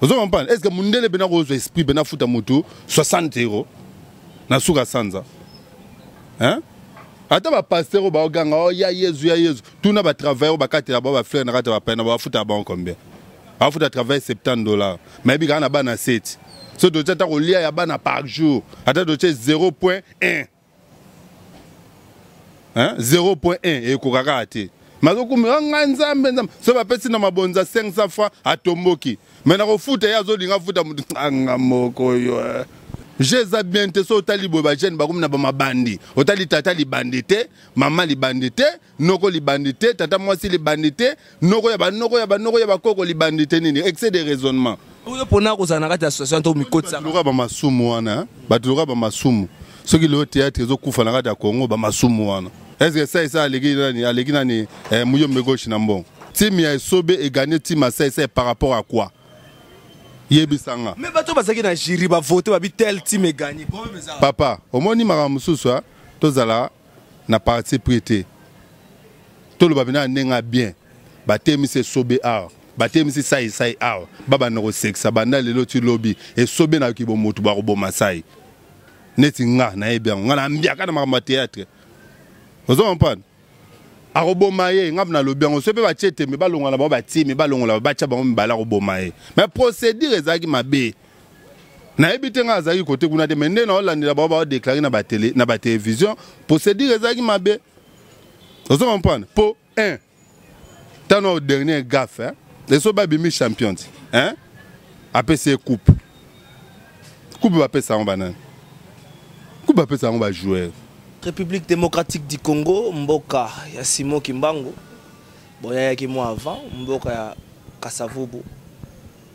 ozo comprendre est ce que mundele bena ko esprit bena futa mutu 60 euros na suka sanza hein ata bapasteur oyo baoganga o oh, ya yezu ya yezu tuna batravailleur oyo bakatela bao bafleur na kati ya bapaya na bao bafuta bango combien afuta travail 70 dollars mayebi kaka na bana 7 so totya ata kolia ya bana par jour ata totye 0.1 hein 0.1 ekoka kaka te mazokumela ngai nzambe nzambe so bapesi na mabonza 500 francs atomboki me nakofuta ye azolinga afuta moto anga moko oyo eh. je eza bien te so otali boye bagene bakomi na bamabandi otali tata libandi te mama libandi te noko libandi te tata mwasi libandi te noko ya banoko ya banoko ya bakoko libandi te nini excès de raisonnement oyo mpona kozala na kati ya association to mikotisaloka bamasumu wana bato loka bamasumu soki lelo théâtre ezokufa na kati ya congo bamasumu wana est ce que ça esa aleki nani aleki nani eh, muyombe gauche na mbongo timu ya esobe eganye timu ya sese par rapport à quoi yebisa nga me bato bazalaki na jiri bavote babi tel timu eganye papa omoni makambo mosusu tozala na parti pris te toloba bina ndenge ya bien batemisi esobe awa batemisi sai sai awa babanda kosekisa banda lelo ti lobi esobe na yoki bomotu bakoboma sai neti nga nayebi yango nga nambiaka na makambo ya théâtre ozo comprendre akoboma ye ngambo nalobi yango soki mpe batye tembe balongola bango batimi balongola batya bango mibale akoboma ye mais procédure ezalaki mabe nayebi te ngai azalaki kote kuna te mai nde naolandela bao baodeklare na batelevizio procédure ezalaki mabe ozo comprendre mpo 1 ntano ao dernier gaffe eso babimi champion ti apesi ye coupe coupe bapesa yango banani coupe bapesa yango bajoueur république démocratique du congo mboka ya simon kimbangu boyayaki mwa avant mboka ya kasavubu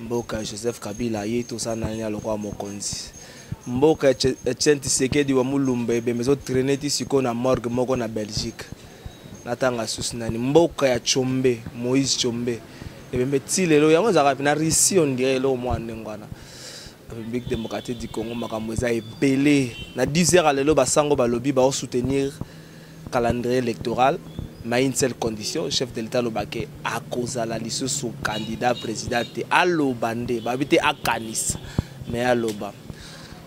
mboka joseph kabila ye toza na ye lokola mokonzi mboka ya etienne tisekedi wa mulumba ebembe ezotraine ti sikoyo na morgue moko na belgique natanga susu nani mboka ya chombe moïse chombe ebembe ti lelo yango ezalaka mpe na russie ondire eloko mwa ndenge wana République démocratique du Congo makambo eza ebele na 10 heures lelo basango balobi bao soutenir calendrier électoral mais une seule condition chef de l'état lobake akozala lisusu candidat président te aloba nde babi te akanisa mais aloba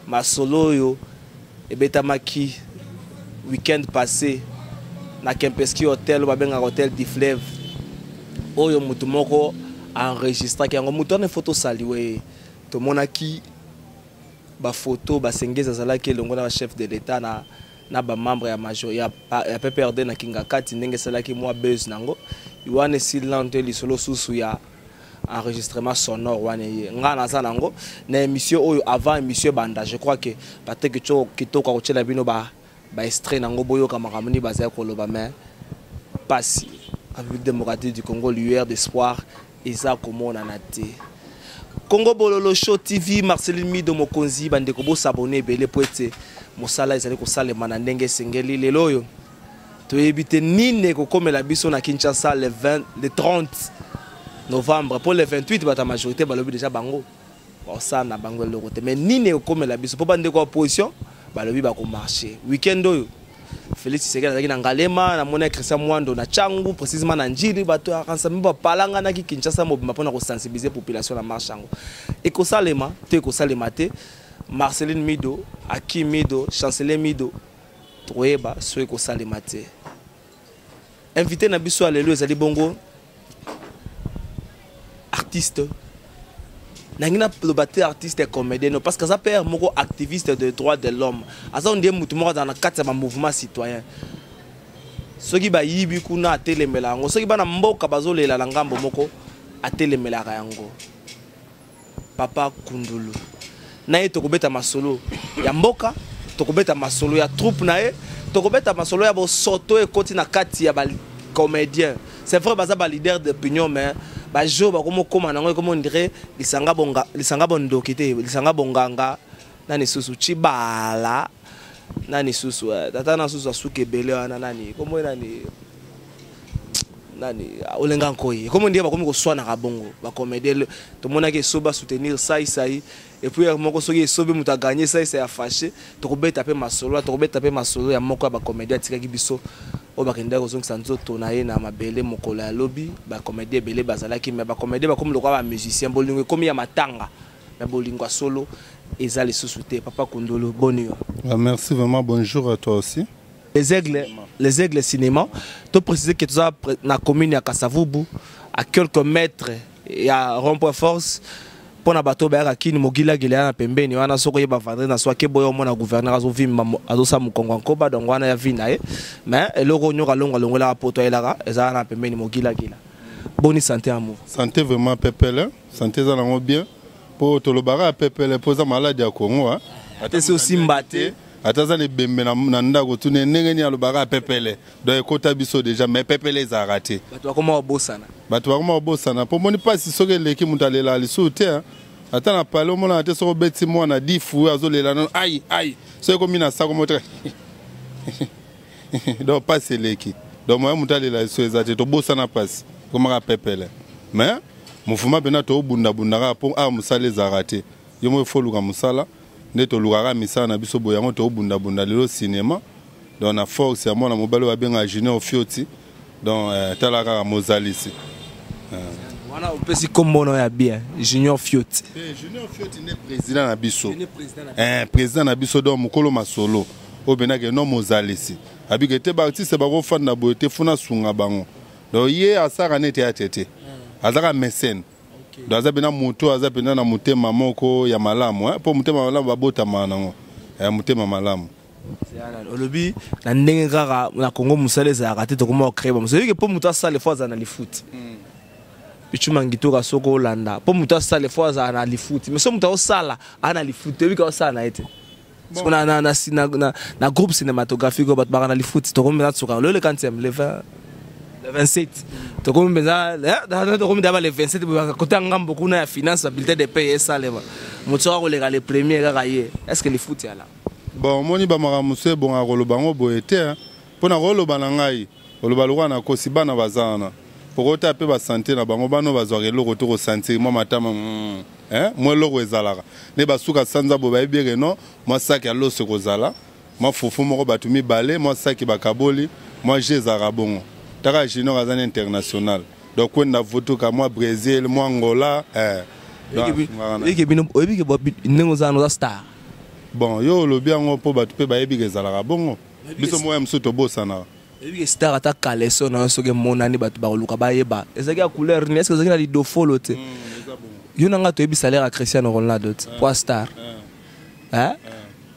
masolo oyo ebetamaki week-end passé na Kempinski hotel babengaka hotel du fleuve oyo motu moko enregistraki yango motu wana efo tosaliwe ye Tomonaki ba photos Basengezi azalaki elongo na ba chef de l'etat na na ba membre ya major ya, ya PPRD na Kingakati ndenge esalaki mwa buzz nango wana esili nano te lisolo susu ya enregistrement sonore wana ye ngai naza nango na emission oyo avant emission ebanda je crois que patrick cho kitoko akotyela bino ba ba extrait nango boyoka makambo nini bazali koloba mais pasi république démocratique du congo lueur d'espoir eza komonana te congo bololo show tv marceline mido mokonzi bandeko bosabone ebele mpo ete mosala ezali kosalema na ndenge esengeli lelo oyo toyebi te nini ekokomela biso na kinshasa le, 20, le 30 novembre mpo le 28 bato ya majorité balobi deja bango osala na bango eloko te mais nini ekomela biso mpo bandeko ya opposition balobi bakomarche weekend oyo félix tshisekedi azalaki na ngalema namoni christian mwando na cangu précisement na njili bato ya ransame bapalanganaki kinshasa mobimba mpo na kosensibilize population na marche yango ekosalema to ekosalema te marceline mido aki mido chancelier mido tokoyeba soki ekosalema te invité na biso ya lelo ezali bongo artiste nangi naloba te artiste comédien no parce que aza père moko activiste de droit de l'homme aza ondie motu moko azala na kati ya bamouvement citoyen soki bayibi kuna atelemela yango soki bana mboka bazolela na ngambo moko atelemelaka yango papa kundulu na ye tokobeta masolo ya mboka tokobeta masolo ya troupe na ye tokobeta masolo ya bosoto ekoti na kati ya bacomédien c'est vrai baza baleader d'opinion mais bajo bakomokoma nango ekomondire lisanga bondoki te lisanga bonganga nani susu cibala nani susu eh, tata na susu asuki ebele wana nani komoi nani nani olenga nkoyi ekomi ndenge bakomi koswanaka bongo bacomédien tomonaki eso basoutenir saisai epuis ya moko soki esobe moto aganye saisai ya fache tokobeta mpe masolo tokobeta mpe masolo ya moko ya bacomédien atikaki biso oyo bakendaki kozongisa nzoto na ye na mabele mokolo ya lobi bacomédien ebele bazalaki me bacomédien bakomi lokola bamusicien bolingo ekomi ya matanga me bolingo ya solo eza lisusu te papa kundulu boni yo ah, merci vraiment bonjour à toi aussi les aigles les aigles cinéma to préciser que toza na commune ya Kasavubu à quelques mètres ya rond-point force mpo na bato bayaka kini mogilagila ya na pembeni wana soki oyeba vandre na soki boye omona gouverneur azovimba azosala mokongo ya nkoba donc wana ya vi na ye mais eloko nyoka alongo alongolaka poto ayelaka ezalaka na pembeni mogilagila boni sante ya mo sante vraiment pepele sante eza nango bien po tolobaka ya pepele po eza maladi ya kongo hein. ata esi osimba te ata aza na ebembe na ndako tune ndenge nini alobaka ya pepele donc ekota biso deja mais pepele ezalaka te bato bakoma babosana bato bakoma babosana po moni mpasi soki eleki moto alelaka lisusu te hein. ata na pale omonana te soki obeti mwana difu oyo azolela nano ai ai soki ekomi na sako mo te donc mpasi eleki donc moya moto alela lisusu eza te tobosana mpasi ekomaka pepele mais mouvement mpena tobundabunda kaka mpo awa mosala ezalaka te yo moko efo oluka mosala nde tolukaka misala na biso boye yango tobundabunda lelo cinema donc na force ya mwana mobali oyo babengaka junior fioti donc eh, tala kaka mozalisi eh. wana opesi kombono ya bien junior fioti eh, junior fioti nde président na biso président na biso donc mokolo masolo oyo bendake no mozalisi abike te baartiste bakofanda boye te funa sunga bango donc ye asaka ne théâtre te azaka mécène donc aza mpena moto aza mpena na motema moko ya malamu mpo motema malamu babotama nango ya eh, motema malamu olobi na ndenge kaka na congo mosala ezalaka te tokoma kocree bamosu oyike mpo moto asala efo azala na lifuti hmm. bichuma ngitoka soki olanda mpo moto asala efo azala na lifuti mais so moto aosala ana lifuti oyebika osala na ye te siko na, na, na, na, na, na groupe cinématographique oyo bato baka na lifuti tokomi mpenza tosuka lelo le kantième le 20 le 27 tokomi mpenza eh, tokomi daba le 27 boyaka kota ngambo kuna ya finance babilité de paye esalema moto soko akoleka le premier kaka ye est ce que lifuti ala bon omoni bamakambo mosusu ebongaka koloba yango boye te mpo na koloba na ngai oloba lokola nakosi bana baza wana okota mpe basante na bango bana bazwaka eloko to kosantiri mwa matama mm. hein mwa eloko ezalaka nde basuka sanza boye bayebi eke non mwa saki ya loso ekozala mwa fufu moko bato mibale mwa saki bakaboli mwa jeu ezalaka bongo taka junior aza na international donc kwenda vutuka mwa brésil mwa angola eh. eke bino oyebi ke ndenge oza na oza star bon yo olobi yango mpo bato mpe bayebi ke ezalaka bongo biso moya mosusu tobosanaka oyebi ke star ata caleson na yo soki emonani bato bakoluka bayeba ezalaki ya couleur nini eske ezalaki na lidofolo te hmm, yo na ngai toyebi salaire ya christiano ronaldo te mpo eh. star eh. Eh?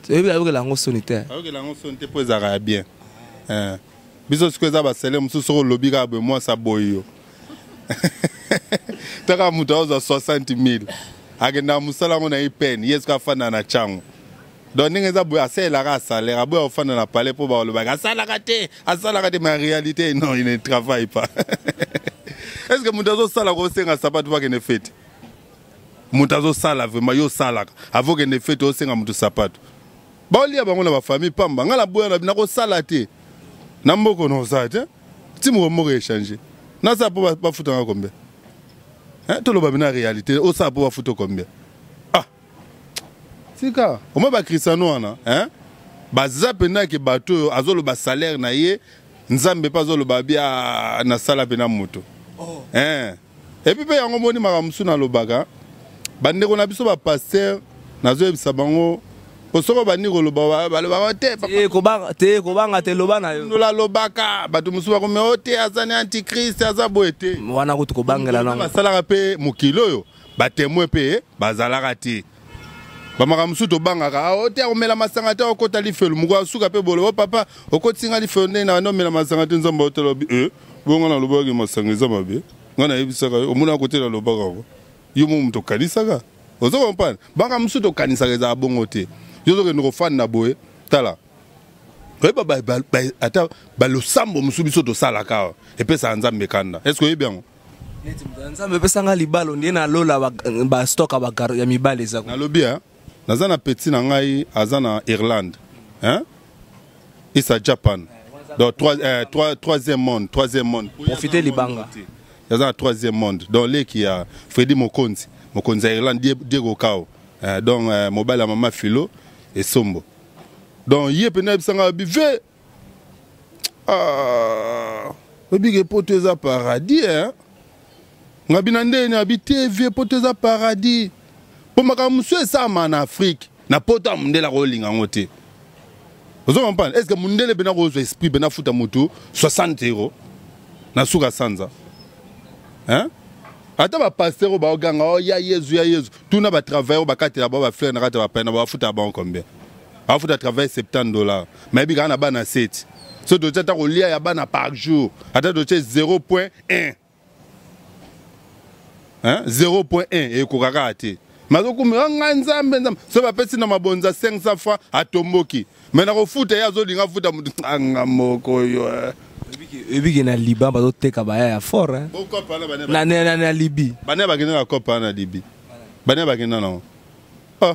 toyebi ayokela yango soni te ayokela yango soni te mpo ezalaka ya bien biso sikoyo eza basele mosusu soki olobi kaka boye mwasi aboyi yo taka moto aozwa 60 000 akendaka mosala yango na ye pene ye soki afandaka na ntango donc ndenge eza boye asalelaka asalaire aboya kofanda na palais mpo bakolobaka asalaka te asalaka te ma réalité non il ne travaille pas est ce que moto azosala kosenga sapato bakende fete moto azosala vraimen yo osalaka avo kende fete osenga moto sapato baolia bango na bafamille pamba ngai naboya na nakosala te na mboko naosala te ti moko mboko echange nasala mpo bafutanga combien toloba bina réalité osala mpo bafuta combien tika omoi bakristiano wana hein? baza mpenza ke bato oyo azoloba salaire na ye nzambe mpe azoloba bia ah, nasala mpe na moto oh. hein? epuis mpe yango omoni makambo mosusu nalobaka bandeko na biso bapaster nazoyebisa bango osoko bandi koloba balobaka te eh, te kobanga te loba na yo ndola lobaka bato mosusu bakomi o oh, te aza ni antikrist aza boye te wana kutu kobangela nango basalaka mpe mokili oyo batemoin mpe bazalaka te bamaka mosusu tobangaka ah, te akomela masanga te okota lifelo moko asuka mpe bolo o oh, papa okotisi nga lifelo ndenge na banda omela masanga te nzambe otala obi e eh, bongo na lobaki masanga eza mabe ngai nayebisaka yo omonaka kotela lobaka yango yo mo moto okanisaka ozo kompane banga mosusu tokanisaka ezala bongo te yo ozokende kofanda boye tala oyeba ata balosambo mosusu biso tosalaka epesaka nzambe kanda eske oyebi yango nzambe epesa ngai libala ondie na lola bastock ya mibale eza nalobi eh, naza na petit na ngai aza na irlande hein? isa japan eh, donc trois, eh, trois, troisième monde troisième monde profite libanga aza na troisième monde donc leki ya fredi mokonzi mokonzi ya irlande diego kao eh, donc eh, mobali ya mama filo esombo donc ye mpe nayebisa ngai bive ah, oyebi ke poto eza paradis eh? nga bina nde na bi tv poto eza paradis mpo makambo mosusu esama na afrike na poto ya mondele akolinga yango te ozo comprendre est ce que mondele mpe nakozwa esprit mpe nafuta motu 60 euro na suka sanza hein? ata bapaster oyo baoganga o oh, ya yezu ya yezu tuna batravailleur oyo bakatela bao baflere na kati ya bapai na bao bafuta bango combien afuta 80 70 dollars mayebi kaka na bana 7 so totie ata kolia ya bana par jour ata totie 0.1 0.1 ekoka kaka te mazokumela ah, ngai nzambe nzambe so bapesi na mabonza 500 francs atomboki me nakofuta ye azolinga afuta motu anga moko oyo eh. ebiki na liban bazoteka baya ya fort eh. na libi bana bakendaka cope wana na libi bana bakenda nango ah.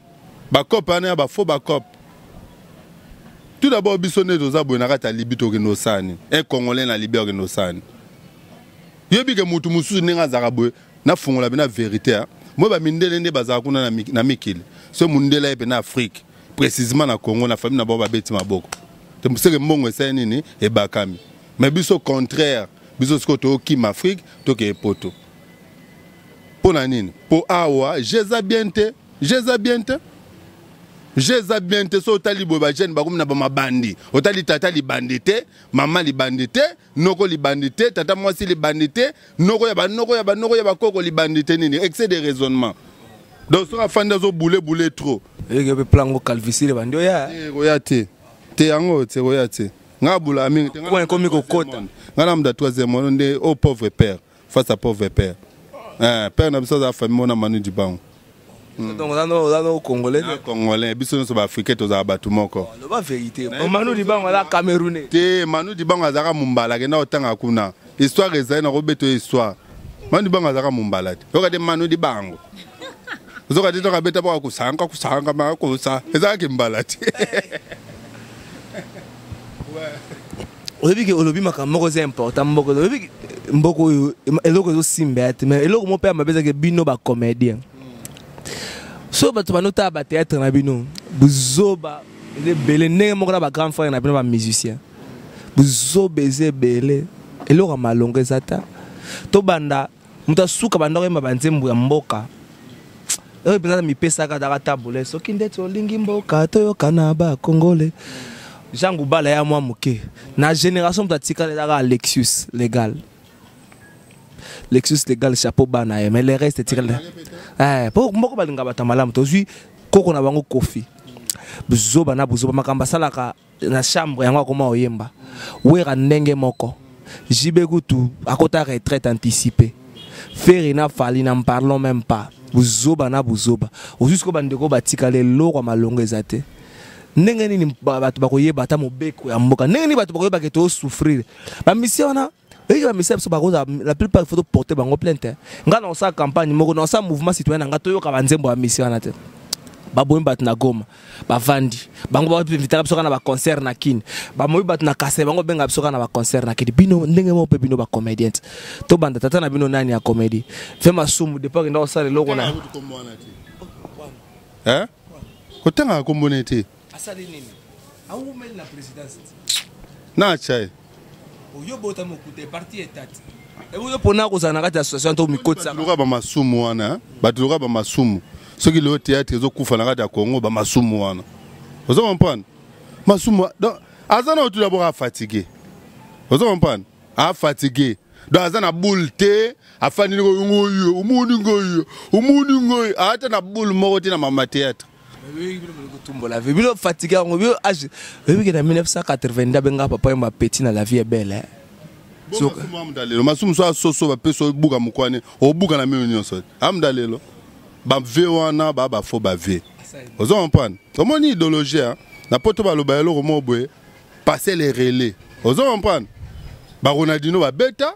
ba cop wana ya ba faux ba cop tout d'abord biso nde toza boye na kati ya libi tokende osani un congolais na libi akende osani yoyebi ke motu mosusu ndenge azalaka boye nafungola bina verité a moi bamindele nde bazalaka kuna na mikili so mondela ye mpe na afrique précisement na congo na famille na bango babeti maboko seke mbongo esali nini ebakami mais biso contraire biso sikoyo toyokima afrique tokeye poto mpo na nini mpo awa je eza bien te je eza bien te je eza bien te so otali boye bagene bakomi na bamabandi otali tata libandi te mama libandi te noko libandi te tata mwasi libandi te noko ya banoko ya banoko ya bakoko libandi te nini excès de raisonnement donc soki afandi azobule bule trop eyeke mpe plango calvisile bandi oya ekoya te te yango te ekoya te ngai abulaka mingi te ngai ekomi kokota ngai na moda troisième wana nde o oh, pauvre père face à pauvre père eh, père na biso aza famille mona manu dibango hmm. donc oza no oza no congolais na congolais biso nyonso ba africain tozala bato moko oh, loba vérité manu dibango aza camerounais te manu dibango azalaka mombala akenda kotanga kuna histoire ezali na kobeta histoire manu dibango azalaka mombala te yoka te manu dibango ozoka te toka beta baka kosanga kosanga maka kosa ezalaki mbala te oyebi ke olobi makambo moko eza important mboko oyebi mboko oyo eloko ezosimba ya te mais eloko moko mpe ya mabe ezake bino bacomédien so bato banotala bateatre na bino buzoba eza ebele ndenge moko na bagrande frère na bino bamusicien buzoba eza ebele eloko ya malongo eza ta tobanda moto asuka banda koyemba banzembo ya mboka oyo mpenza na mipesaka daka tabule soki nde tolingi mboka toyokana bakongole jean gubala ya mwa moke na génération moto atikala ezaka alexius legal lexus legal chapeau bana ye mais le reste etikala eh, mpo moko balinga bato ya malamu tozwi koko na bango kofi buzoba na buzoba makambo asalaka na chambre yango akoma oyemba wera ndenge moko jibe kutu akota retraite anticipe fere na fali na parlons même pas buzoba na buzoba ozwi sikoyo bandeko batikala eloko ya malongo eza te ndenge nini bato bakoyeba ata mobeko ya mboka ndenge nini bato bakoyeba ke toosouffrir bamisie wana oyoki bamisala biso bakozala la plupart faut toporte bango plainte eh. ngai naosala campagne moko naosala mouvement citoyen na ngai toyoka banzembo ya misi wana te babomi bato na goma bavandi bango bainvitaka biso kaka na baconcert na kini bamoyi bato na kase bango babenga biso kaka na baconcert na kini bino ndenge moko mpe bino bacomédien te tobanda tata na bino nani ya comédie fe masumu depo akenda kosala eloko na kotangaka kombona te asali nini awumeli na présidence na chai oyo bota mokute parti etati oyo mpona kozala na kati ya association to mikotisaloka bamasumu wana bato loka bamasumu soki lelo théâtre ezokufa na kati ya congo bamasumu wana ozo comprendre masumu donc aza na oyo tout d'abord afatigue ozo comprendre afatigue donc aza na boule te afandi ndenge oyo omoni ngoyo omoni ngoyo ata na boule moko te na mama théâtre tumbola vie bino fatigue yango bino age oyebike na 1982 abenga papa yemba petit na la vie est belle hein? amdalelo masumu so asoso bapesi obuka mokwane obuka na mino nyonso amdalelo bavie wana baa bafo bavie ozo comprendre omoni idéologie hein? na poto baloba eloko moko boye passe le relais ozo comprendre baronaldino babeta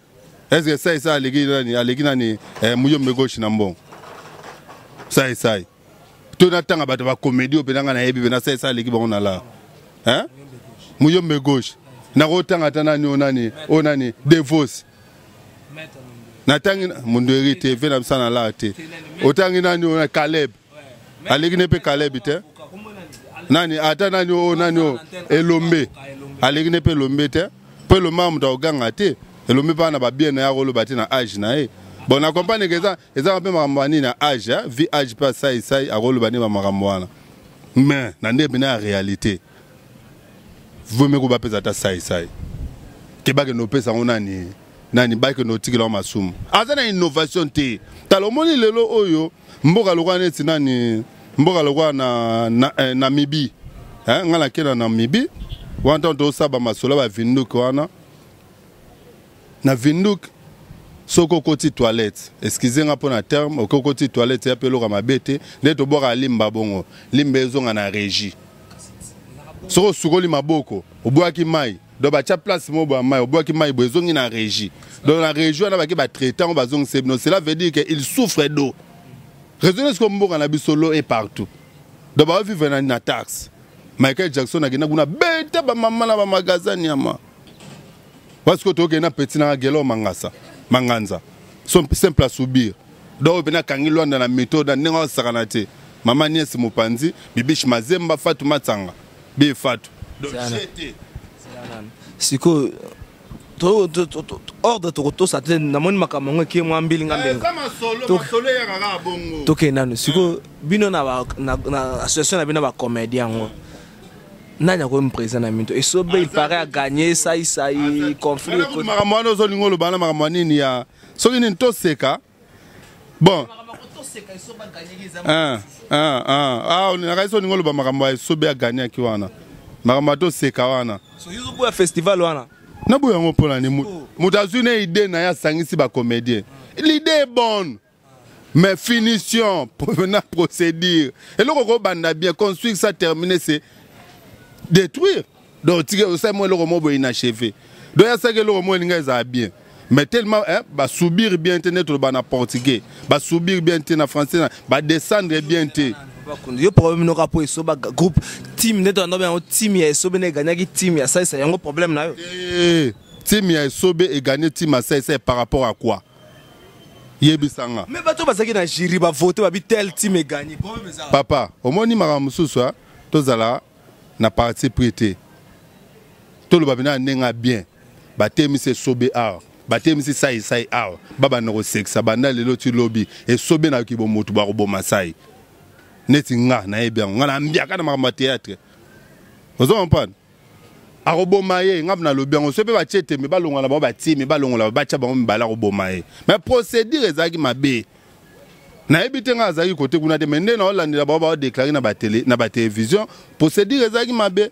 Est-ce que sai sai aleki nani aleki nani eh, muyombe gauche na mbongo sai sai to natanga bato ba comédie oyo mpenza ngai nayebi mpe na sai sai aleki bango na la hein? muyombe gauche nakotanga ata nani oyo nani oyo nani devos natangi mundu heri te ve na bisa na laa te otangi nani oyo caleb aleki ne mpe kalebi te nani ata nani oyo nani oyo elombe aleki ne mpe elombe te mpo elombe ya moto akoganga te elombe mpe na babie na ye akoloba te na age na ye bon na comprendre ke eza ezaka mpe makambo ya nini na age eh? vi age mpe asaisai akoloba nde bamakambo wana mais na nde mpena ya réalité vomeko bapesa ata saisai kebakende opesa yango nani nani bake no tikela wa masumu aza na innovation te tala omoni lelo oyo mboka lokola neti nani mboka lokola na, na eh, namibi eh, ngai nakenda na namibi wana ntango tosaba masolo ya bavinduki wana na vinduki soki okoti toilette eskize nga mpo na terme okoki okoti toilette ya mpe eloka mabe te nde tobwaka limba bongo limba ezonga na régie soki osukoli maboko obwaki mai donc batya place moko boya mai obwaki mai boye ezongi na régie donc na régie wana bake batraite yango bazongisa bino cela veut dire que il souffre d'eau raison nesi ko mboka na biso lo e partout donc baovivre na, na taxe michael jackson akenda kuna beta bamama na bamagasin nyama basiko tokende na peti na gelo mangasa manganza simple à subir donc oyo mpena akangi lwanda na mito na ndenge akosakana te mama niese mopanzi bibishi mazemba fatuma tsanga be fatu donc jete sikoyo ordre tokotosa te namoni makambo yango eke mwa mbilinga mbilingatoke nanu sikoyo bino na association na bino bacomédien yango nani akomi président na mito esobe il paraît aganye saisai conflit makambo wana ozolinga olobana makambo ya nini ya soki nini toseka bon ah, ah, ah. ah olinaka esi olingi oloba makambo ya esobe aganiaki wana makambo ya toseka wana ozoboya festival wana naboya yango mpo na nini oh. moto azwi na idee na ye asangisi bacomédien l'idée est bonne mais finition na procédure eloko kobanda bien construire ça terminer c'est détruire donc tika osali mwa eloko moko boye inacheve donc yasaki eloko moko elinga ezala bien mais tellement eh, basubir bien te nde toloba na portugais basubir bien te na français badescendre bien te bakundi yo problème noka mpo esoba groupe team nde tolanda yango team ya esobe na egagnaki team ya saisa yango problème na yo eh, team ya esobe egagne team ya saisa par rapport à quoi yebisa nga mais bato bazalaki na jury bavote babi tel team egagne papa omoni makambo mosusu tozala na parti pris te toloba bina ndenge ya bien batemisi esobe awa batemisi sai sai awa babanda kosekisa banda lelo ti lobi esobe na yoki bomotu bakoboma sai neti nga nayebi yango nga nambiaka na makambo ya théâtre ozo comprendre akoboma ye ngambo nalobi yango soki mpe batye tembe balongola bango batimi balongola batya bango mibale akoboma ye mais procédure ezalaki mabe nayebi te ngai azalaki kote kuna te mais nde naolandela bao baodeklare na batele na batelevision procédure ezalaki mabe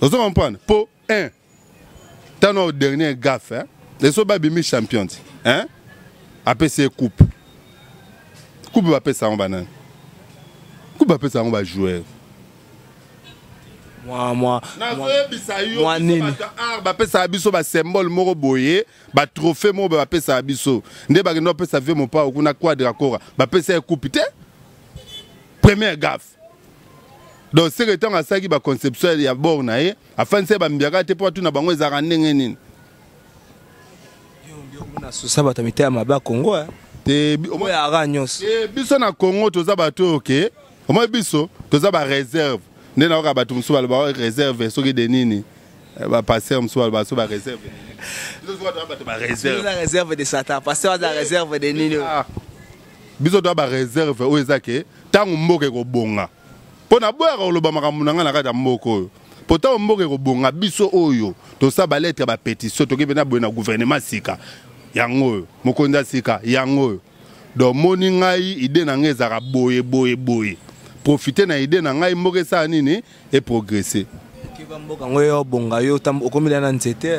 ozo comprendre mpo un tano ao dernier gaffe eh? leso babimi champion ti eh? apesi ye coupe coupe bapesa yango banani coupe bapesa yango bajoueur mwa mwa mwa nini bapesaka biso basymbole moko boye ba trophée moko bapesaka biso nde bakenda bapesa vie mopao kuna quadra kora bapesa ye kupi te première gaffe donc seke ntango asalaki baconceptuel ya bord na ye afandisa ye bambiaka te mpo atuna bango ezalaka ndenge nini nasusa bato ya mitema mabe ya kongo eh? te omoyaka nyonso eh, biso na kongo toza bato oyo okay. omoi biso toza ba réserve nde nayoka bato mosusu baloba oh, réserve soki de nini eh, bapasteur mosusu baloba so ba réserve réserve de satan pasteur aza réserve de nini ah. biso toa ba réserve oyo eza ke ntango mboka ekobonga mpo naboyaka koloba makambo na ngai na kati ya mboka oyo mpo ntango mboka ekobonga biso oyo tosala baletre ya bapetition toki mpe na boye na gouvernement sika yango oyo mokonzi ya sika yango oyo donc moni ngai idee na ngai ezalaka boye boye boye profite na idee na ngai mboka esala nini eprogresse okeba mboka yango yo obonga yo okomila na nzete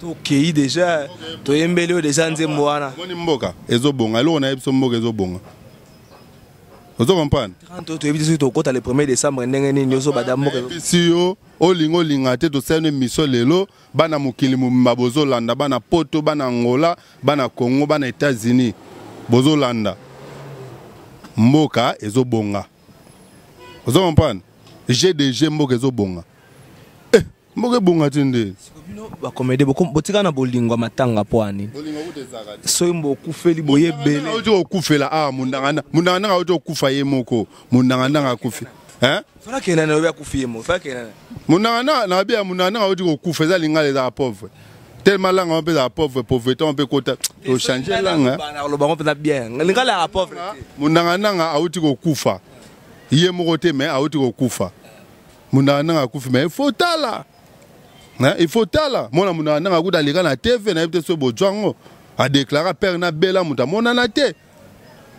tokei deja toyembeli yo deja nzembo wana moni mboka ezobonga eloko nayebi biso mboka ezobonga ozo comprendre toyebi soki tokota le 1er décembre ndenge nini ozo bada mboka si yo olinga olinga te tosali no emission lelo bana mokili mobimba bozolanda bana poto bana angola bana congo bana etats-unis bozolanda mboka ezobonga ozo comprendre je de je mboka ezobonga eh, mboka ebonga te nde bakomede botika na bolingo ya matanga mpo ani soki bokufeli boye ebele okufela awa ah, mundangandanga auti okufa ye moko mundangandanga akufi fana kende nani oyo akufi ye mo fana kende nani munanga na na bia munanga na odi kokufa eza lingala eza pauvre tellement langa on peza pauvre pauvreté on peut kota to changer langa bana loba on peza bien lingala ya pauvre munanga nanga auti kokufa ye moko te mais auti kokufa munanga nanga akufi mais faut tala hein il faut tala mona munanga nanga kuta lika na TV na yebite so bojwango a déclara père na bela muta mona na te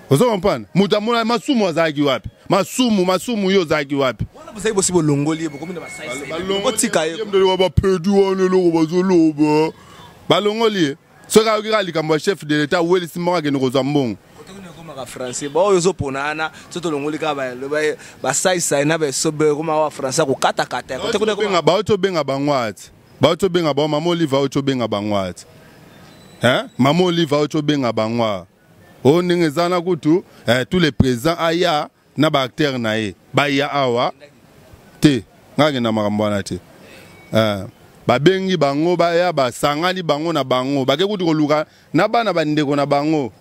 ozo comprendre moto amona masumu azalaki wapi masumu masumu yo ozalaki wapi bozali bosi bolongoli ye bokomi na basaisbotika ye baperdu wana eloko bazoloba balongoli ye soki ayoki kaka likambo ya chef de l'etat welisi moko akende kozwa mbongo ekomaka français baoyo ozopona wana so tolongoli kaka basaisai na baesobe ekoma wa français akokatakata baoyo tobenga bango ati Ba to benga ba maman Olive au to benga bangwati. Hein? Maman Olive au to benga bangwa. Oh ndenge zana kutu eh, tous les présents aya na ba acteurs na ye. Ba ya awa te. Ngaki na makambo wana te. Eh. babengi bango baya basangani bango na bango bake kutu koluka na bana bandeko na bango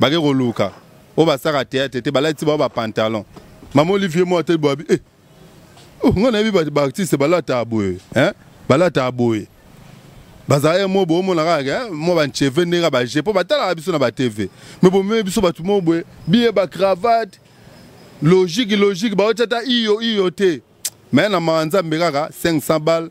bake koluka oyo basaka teatre te balatisi bango bapantalon mama olivier moateli boabi e eh, oh, nga nayebi baartiste balata boye balata boye bazalaka ye mo boomona kaka mwa bancheve ndenge baje mpo batalaka biso na batv me bomemi biso bato mo boye biye bacravate logique logique baotya ata iyo iyo te me na mawa nzambe kaka 500 balle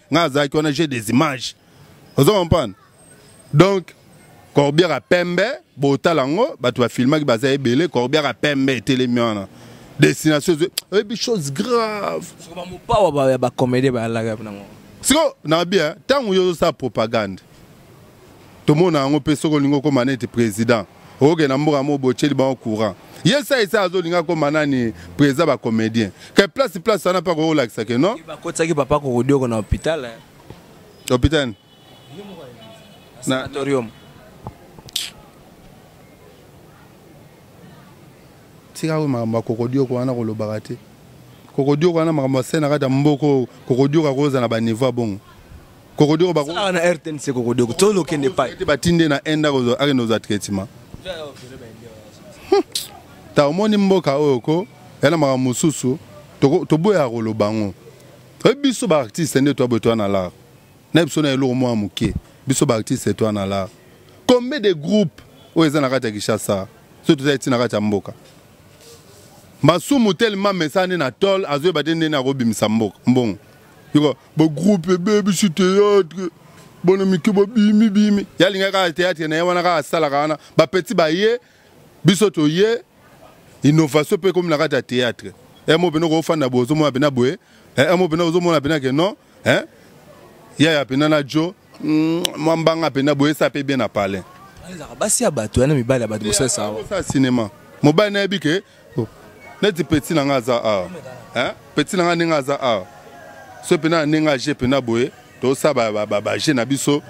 ngai azalaki wana j'ai des images ozo comprendre donc corbière ya pembe botala yango bato bafilmaki baza ebele corbière ya pembe etelemi wana destination oyebi chose grave bamopawa ya bacomédie bayalaka nango siko na bien ntango yo ozosala propagande tomona yango mpe soki olingi okoma neti président okokende na mboka moko botyeli bango courant ye sa esa azolinga akoma nani président bacomédien ke place place wana mpe akoki kolakisa ke non bakotisaki papa kokodioko na hôpital eh. hôpital sanatorium tika oyo makambo ya kokodioko wana kolobaka te kokodioko wana makambo ya se na kati ya mboko kokodioko akozala na baniveau ya bongo kokodiro bako sala na RTNC kokodiro to lokende pa te batinde na enda ko akende oza traitement ta omoni mboka oyo ko yana maka mususu toboya koloba ngo oyebi biso baartiste nde toya boye toya na lar na biso na eloko mwa moke biso baartiste toya na lar combien de groupe oyo eza na kati ya kinshasa soki tozali ntina kati ya mboka masumu telema mesana nde na tole azoyeba te ndeni akobimisa mbongo yoka bagroupe ebebisi théâtre bana mike babimi bimi ye alinga kaka théâtre na ye wana kaka asalaka wana bapeti baye biso toye innovation mpe ekomi na kati ya théâtre emo mpena okofanda boye ozomona mpena boye emo mpena ozomona mpena ke non yaya mpena na jo mm, mwa mbanga mpena boye esa mpe bien na palin basi ya bato yana mibali ya bato bosalisa cinema mobali nayebi ke neti petit na nga aza awa hein petit na nga ndenge aza awa so pena ndenge age pena boye tosa ba ba ba je na biso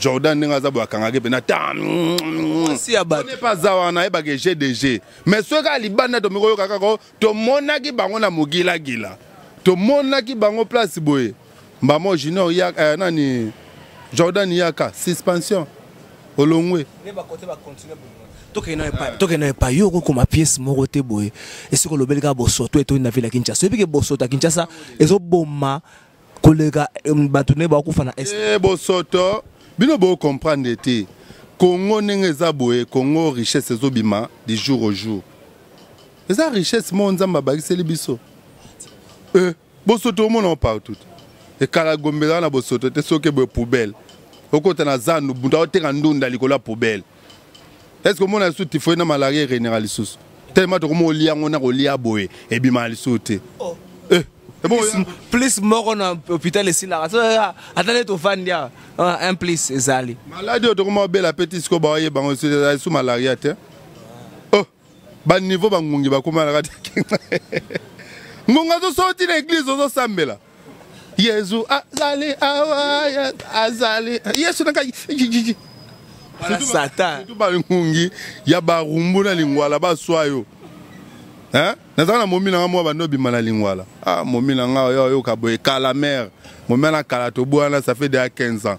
Jordan ndenge aza boye akangaki pena tam si ya bato n'est pas awa na yeba ke je de je mais soki alibanda to mikoyoka kako tomonaki bango na mogila gila tomonaki bango place boye mbamo junior ya eh, nani jordan yaka suspension olongwe tokende na epai yo okokoma piese moko te boye esika olobeli kaka bosoto etondi na ville ya kinshasa oyebike bosoto ya kinshasa ezoboma koleka bato nde bakufa na est eh, bosoto bino bocomprendre te congo ndenge eza boye congo richesse ezobima du jour au jour eza richesse moko nzambe abakiseli biso eh. bosoto omona partout ekala gombe ezala na bosoto te soki boye poubelle okota na zandu buntu aoteka ndunda likolo ya poubelle est ce que omona lisusu tifoye na malaria erenera lisusu telema tokoma olia yango na kolia boye ebimaka lisusu te oh. eh. plus moko na hôpital esilaka so eh, ata nde tofandi awa ah, un plus ezali maladi oyo tokoma obela mpe ti sikoyo baoyeba yango esu malaria te ba niveau ba ngungi ba koma na kati ngunga zo sorti na église zo sambela Yesu azali awa azali Yesu na kati wala satan tout ba ngungi ya ba rumbu na lingwala ba swayo hein nazaka na momi na nga mwa bando obima na lingwala ah momi na nga oyo oyoka boye kala mare momi na kala toboyana ça fait deja 15 ans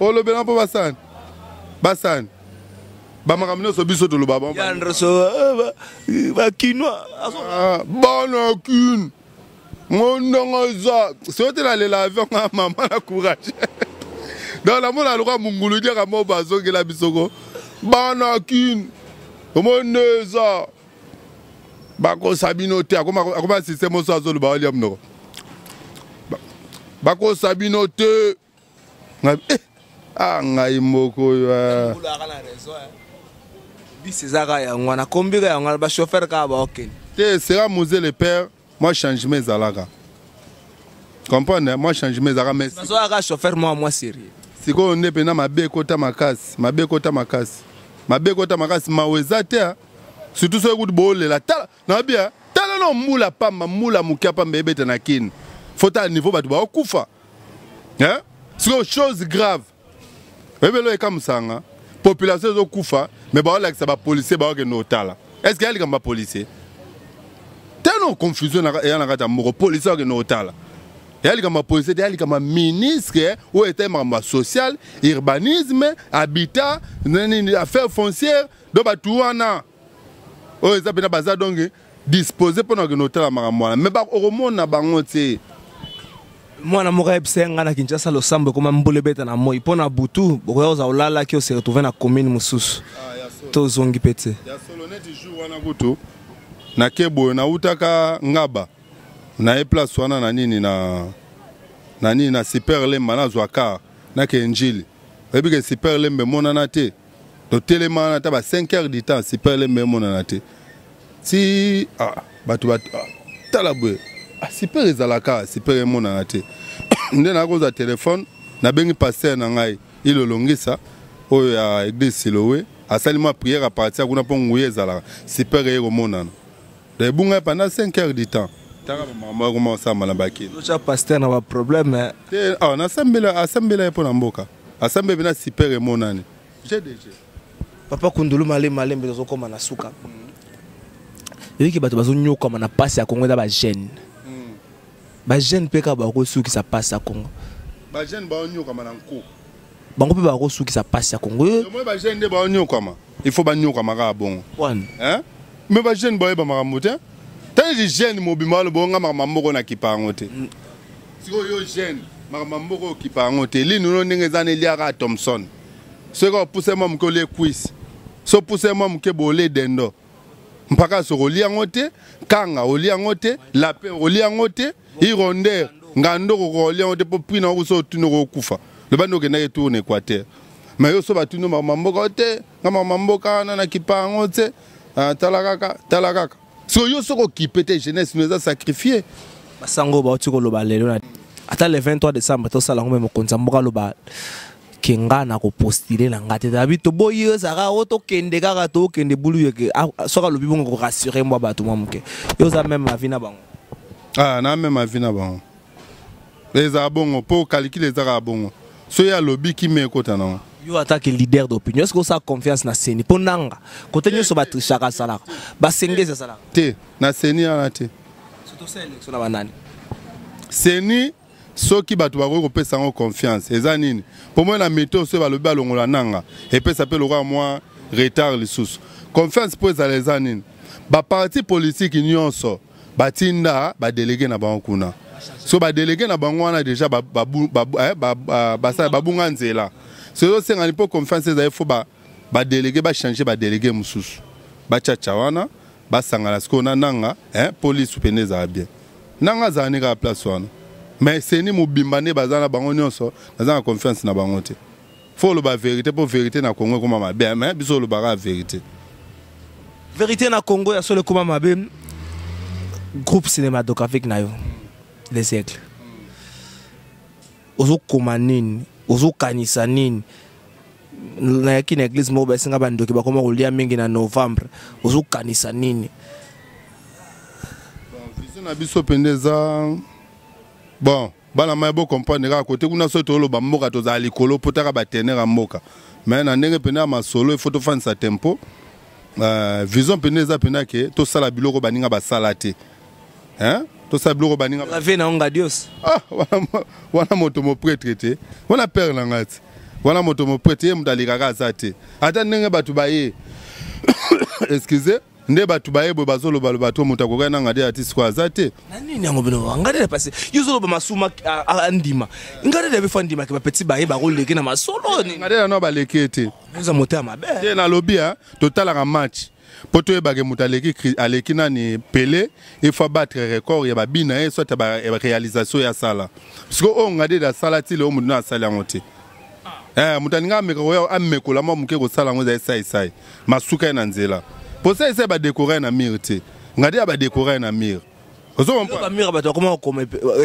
olobela mpo basani basani bamakambo nyonso biso toloba bakinois ah, bana kine ngo ndongo eza soki te nalela avion nga mama na courage donc namona lokola mongulu diaka mo bazongela bisoko bana kine omoni eza bakosa bino te akoma systeme oso azoloba walia monoko bakosa bino te eh, ah, ngai moko oyo ah. bisi ezaka yango wana kombika yango wana bachauffeur kaka baokende te sera mose le père mwa changement ezalaka comprendre mwa changement ezalaka mesoyaka chauffeur mwa mwa serie sikoyo nde mpena mabe ekota makasi mabe ekota makasi mabe ekota makasi mawa eza te ah. surtout soki kutu boolela tala na bia tala no mbula pamba mbula mokia pamba ebeta na kin fota ya niveau bato baokufa hein? sikoyo chose grave ebelo ekamwisanga population ezokufa me baolakisa bapolicier baokende otala est ce que ya likambo bapolicier teno confusion eya na kati ya moko policier akende otala ya likambo ya policier te ya likambo ya ministre oyo etali makambo ya social urbanisme habitat nini affaire foncière do bato wana oyo eza mpena baza donge dispose mpo na kokende kotala makambo wana me okomona bango te mwana moko ayebisa ye ngai na kinshasa losambo ekoma mbula ebeta na moi mpo na butu bokoya kozala olalaki ose retrouve na commune mosusu ah, tozongi mpe te ya solo neti jour wana kutu nake boye nautaka ngaba naye place wana na nini na na nini na super lemba nazwa car nake njili oyebi ke super lemba emonana te totelema ata ba 5 heures du temps super lembe emonana te ti ah, bato ah, tala boye ah, super ezalaka super emonana te nde nakozwa telefone nabengi paster na ngai ilolongisa oyo ya eglise silowe asali mwa priere apartir kuna mpo nguya ezalaka super eye komonana Na ebunga pendant 5 heures du temps. Tanga ba mama ko ma samba na baki. Locha pasteur na ba problème. Eh. Te ah na sambela asambela ye pona mboka. Asambe bina super emonani. J'ai déjà. Papa Kundulu male male mbe zo koma na suka. Yoki bato bazo nyoka na passe ya Congo da ba jeune. Hmm. Ba jeune peka ba ko suki sa passe ya Congo. Ba jeune ba nyoka na nko. bango mpe bakosukisa mpasi ya kongo bajeune nde baonyokwama il faut banyokwama kaka bongo me bajeune bayeba makambo te tali jeune mobima aloba onga makambo moko na kipa yango te mm. sikoyo yo jeune makambo moko okipa yango te lini no ndenge eza na eliaka thomson soki opuse mwa moke olie cuise so opuse mwa moke bolie dendo mpaka soko olia yango te kanga olia yango te lape olia yango te irondeur ngando okokoka olia yango te mpo prix na yango so otuni okokufa loba nde okendaki tour na équateur ma yo so batuni mama mboka o te nga mama mboka wana na kipa yango te ah, tala kaka tala kaka so yo soki okipe te jeunesse no eza sacrifie basango bauti koloba lelo na ata le 23 décembre tosala yango me mokonzi ya mboka aloba ke nga na kopostile na nga te tabi toboyi yo ezaka o tokende kaka tokende bulu ye ke ah, soki alobi bongo korassure mwa bato mwa moke yo oza meme avi na bango ah, na meme avi na bango ezaka bongo mpo kalikile ezaka bongo so ye alobi kima ekota nango yo atake leader d'opinion eske osala confiance na seni mpo nanga kote nyonso batrishaka asalaka basengezi asalaka te na seni wana te seni soki bato bakoki kopesa yango confiance eza nini mpo moi na mito soki balobi balongola nanga epesa mpe lokola mwa retard lisusu confiance mpo ezala eza nini baparti politiki nyonso batinda badelege na bango kuna so badelege na bango wana deja eh, basala babunga nzela so ezosengani mpo confiance ezali fo badelege bachange badelege mosusu bacaca wana basangana sikoyo na nanga eh, mpo lisu mpende ezala bien nanga azala ne kaka place wana mais seni mobimba nde baza na bango nyonso naza na confiance na bango te fo oloba verité mpo verité na congo ekoma mabe eh, mais biso olobaka verité verité na congo ya solo ekoma mabe groupe cinématographique na yo le siècle ozokoma nini ozokanisa nini nayaki na eglise moko basinga bandoki bakoma kolia mingi na novembre ozokanisa nini vision na biso mpenza eza bon bana mai bocomprendre kaka kote kuna soki toloba mboka tozala likolo mpo taka batenere ya mboka mai na ndenge mpenza ya masolo ifo tofandisa tempo uh, vision mpenza eza mpenza ke tosala biloko baninga basala te hein tosala biloko baninga grave na onga dios ah wana wana moto mo prêtre te wana père na ngai te wana moto mo prêtre ye moto alekaka aza te ata ndenge bato baye excusez nde bato baye boye bazolobaloba to moto akokaki na ngadi artiste ko aza te na nini yango bino ngadi na pase yo ozoloba masuma andima ngadi na bifo andimaki bapeti baye bakoleke na masolo ngadi na no baleki ete oza moto ya mabe te nalobi totalaka match mpo toyeba ke moto aleki aleki nani pele il faut abattre record ya babi na ye soit ya réalisation ya sala siko oyo ngadede asala ti leo moto na asali yango te eh, moto alingi ameka koya amekola mwa moke kosala yango ezali saisai masuka ye na nzela mpo saisai badekore na mire te ngadede abadekore na mire ozo comprendre ba mira bato akoma kokoma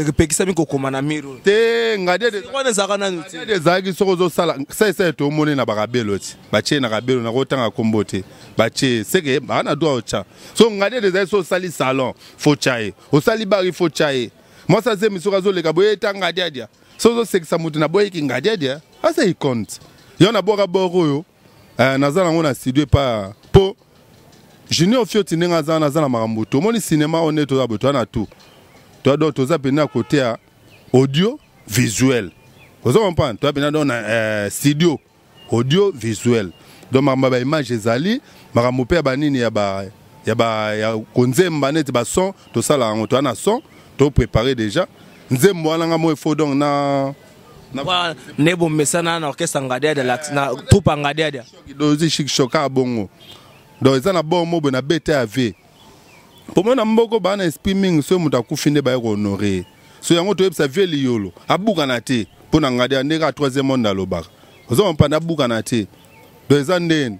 epekisami kokoma na miro te ngade de wana ezaka nanu te de zaki soko zo sala sai sai to moni na bakabelo ti batie na kabelo na kotanga kombo te batie seke bana doa ocha so ngade de zaki so sali salon fo chaye osali bari fo chaye mwasi azemi soki azoleka boye eta ngadiadia so ozosekisa moto na boyeki ngadiadia asa ikonte yo na bwaka boko oyo eh, naza nango na studio epa mpo junior fioti ndenge aza wana aza na makambo to omoni cinéma oyo nde toza boye toza na tout toa donc toza mpenza na kote ya audio visuel ozo comprendre toya mpena donc na euh, studio audio visuel donc makambo ya baimage ezali makambo mpe ya banini ya ba ya ba ya konzemba neti bason tosala yango toya na son toprépare déjà nzembo wana nga mo efo donc na Wa nebo mesana na orchestre Ngadiada la na troupe Ngadiada. Dozi chic choka bongo. Donc eza na bon mobo na BTAV. Pour moi na mboko ba na esprit mingi so muta kufi nde ba ko honorer. So yango to yebisa vie liyolo. Abuka na te. Pona Ngadiada ndeka 3e monde alobaka. Ozo mpanda abuka na te. Donc eza ndeni.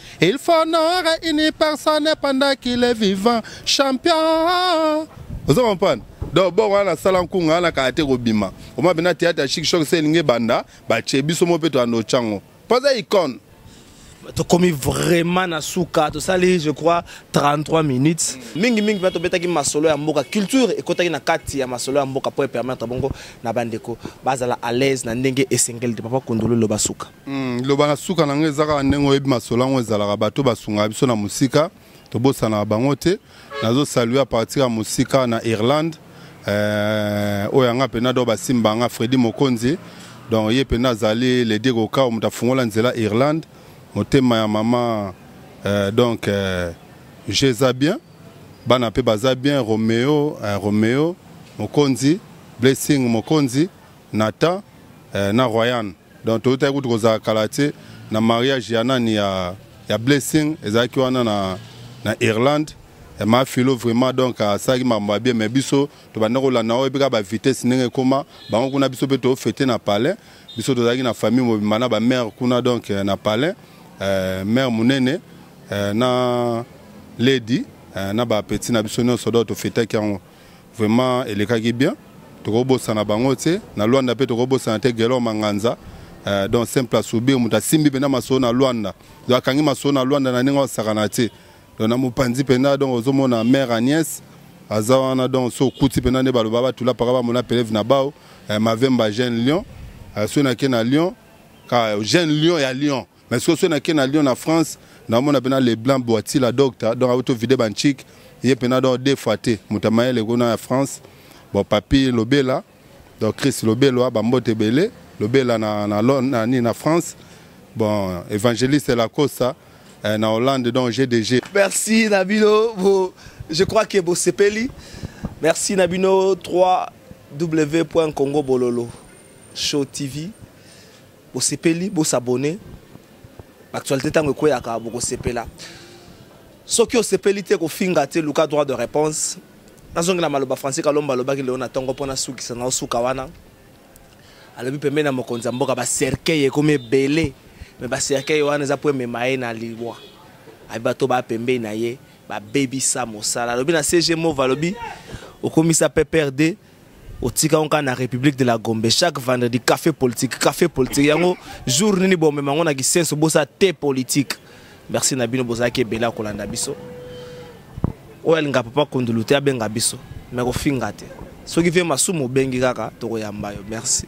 Il faut honorer une personne pendant qu'il est vivant. Champion. Vous comprenez donc bongo wana nasala nkunga wana kala te kobima oma mpena théâtre ya chic choc se elingi ebanda batie biso mo mpe toyanda otyango mpo aza icone tokomi vraiment na suka tosali je crois 33 minutes mingi mingi mpe tobetaki masolo ya mboka culture ekotaki na kati ya masolo ya mboka mpo epermettre bongo na bandeko bazala à l'aise na ndenge esengeli te papa kundulu loba suka Hmm, loba na suka na ngai eza kaka ndenge oyebi masolo yango ezalaka bato basungaka biso na mosika tobosanaka bango te nazosalue apartir ya mosika na irlande eh, oyo yanga mpena do basimba yanga fredi mokonzi donc ye mpena azali ledi kokao moto afungola nzela irlande motema ya mama eh, donc eh, je eza bien bana mpe baza bien romeo romeo mokonzi blessing mokonzi natan na royane donc toyotaki kutu kozala kala te na mariage ya nani ya, ya blessing ezalaki wana na, na irlande eh, mafilo vraiment donc asalaki makambo ya bien mais biso tobanda kolanda oyo epeka bavitesse ndenge ekoma bango kuna biso mpe tofete na palais biso tozalaki na famille mobimba na bamare kuna donc eh, na palais eh, mare monene eh, na lady eh, na bapeti na biso nyonso donc tofetaki yango vraiment elekaki bien tokobosana bango te na lwanda mpe tokobosana te gelor manganza euh, donc simple asubir moto asimbi mpenza masolo na lwanda donc akangi masolo na lwanda na ndenge osakana te donc na mopanzi mpenza donc ozomona mare agnès aza wana donc so okuti mpenza nde baloba batula paka bamona peleve na bao euh, mavemba jeune lion euh, soki nake na lion jeune lion ya lion mais sikoyo soki nake na lyon na france naomona mpena le blanc boati la docta donc auto vide banchike ye mpena donc deux fois te moto ya mayele kuna ya france bon papi lobela donc chris lobelwa bambote ebele lobela na, na, na, na, na, na france bon évangéliste lacosta eh, na hollande donc gdg merci na bino bo, je crois que bosepeli merci na bino 3 w congo bololo show tv bosepeli bo s'abonner actualité tango ekweyaka bokosepela soki osepeli te kofinga te luka droit de réponse nazongela maloba français kalomba alobaki lelo na ntongo mpo nasukisa na osuka wana alobi pembeni na mokonzi ya mboka bacercueil ekomi ebele me bacercueil wana eza mpo emema ye na liwa abi bato baa pembeni na ye babebisa mosala alobi na cg mova alobi okomisa pprd otika yango kaka na république de la gombe chaque vendredi café politique café politique yango jour nini bomema yango na kisenso bosa te politique merci na bino bozalaki ebele akolanda biso oyo alinga papa kondulu te abenga biso me kofinga te soki vie masumu obengi kaka tokoyamba yo merci